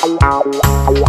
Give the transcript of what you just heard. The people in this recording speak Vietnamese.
Bye.